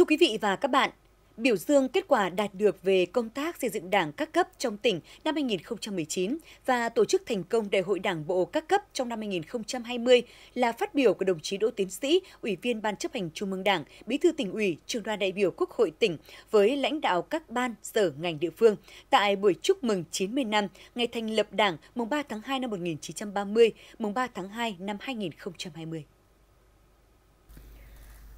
Thưa quý vị và các bạn, biểu dương kết quả đạt được về công tác xây dựng Đảng các cấp trong tỉnh năm 2019 và tổ chức thành công Đại hội Đảng bộ các cấp trong năm 2020 là phát biểu của đồng chí Đỗ Tiến Sĩ, Ủy viên Ban chấp hành Trung ương Đảng, Bí thư tỉnh ủy, Trường đoàn đại biểu Quốc hội tỉnh với lãnh đạo các ban, sở, ngành địa phương. Tại buổi chúc mừng 90 năm ngày thành lập Đảng mùng 3 tháng 2 năm 1930, mùng 3 tháng 2 năm 2020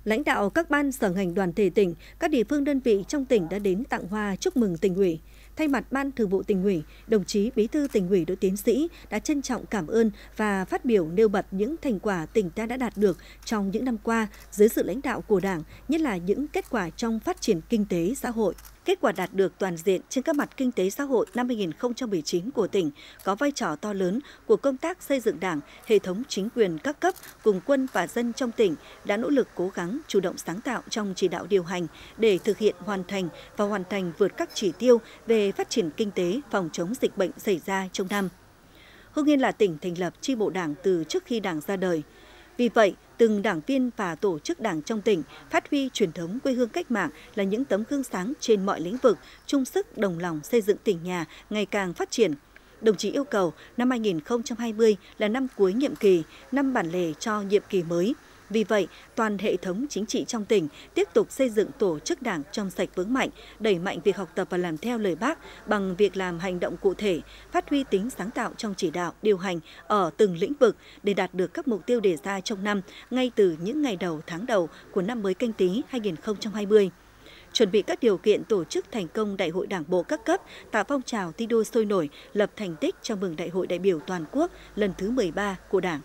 lãnh đạo các ban sở ngành đoàn thể tỉnh, các địa phương đơn vị trong tỉnh đã đến tặng hoa chúc mừng tỉnh ủy. Thay mặt Ban Thường vụ tỉnh ủy, đồng chí Bí thư tỉnh ủy Đỗ Tiến Sĩ đã trân trọng cảm ơn và phát biểu nêu bật những thành quả tỉnh ta đã đạt được trong những năm qua dưới sự lãnh đạo của Đảng, nhất là những kết quả trong phát triển kinh tế xã hội. Kết quả đạt được toàn diện trên các mặt kinh tế xã hội năm 2019 của tỉnh có vai trò to lớn của công tác xây dựng đảng, hệ thống chính quyền các cấp cùng quân và dân trong tỉnh đã nỗ lực cố gắng chủ động sáng tạo trong chỉ đạo điều hành để thực hiện hoàn thành và hoàn thành vượt các chỉ tiêu về phát triển kinh tế, phòng chống dịch bệnh xảy ra trong năm. Hưng Yên là tỉnh thành lập chi bộ đảng từ trước khi đảng ra đời. Vì vậy, từng đảng viên và tổ chức đảng trong tỉnh phát huy truyền thống quê hương cách mạng là những tấm gương sáng trên mọi lĩnh vực, chung sức đồng lòng xây dựng tỉnh nhà ngày càng phát triển. Đồng chí yêu cầu năm 2020 là năm cuối nhiệm kỳ, năm bản lề cho nhiệm kỳ mới – vì vậy, toàn hệ thống chính trị trong tỉnh tiếp tục xây dựng tổ chức đảng trong sạch vững mạnh, đẩy mạnh việc học tập và làm theo lời bác bằng việc làm hành động cụ thể, phát huy tính sáng tạo trong chỉ đạo, điều hành ở từng lĩnh vực để đạt được các mục tiêu đề ra trong năm ngay từ những ngày đầu tháng đầu của năm mới canh tí 2020 chuẩn bị các điều kiện tổ chức thành công Đại hội Đảng bộ các cấp, tạo phong trào thi đua sôi nổi, lập thành tích chào mừng Đại hội đại biểu toàn quốc lần thứ 13 của Đảng.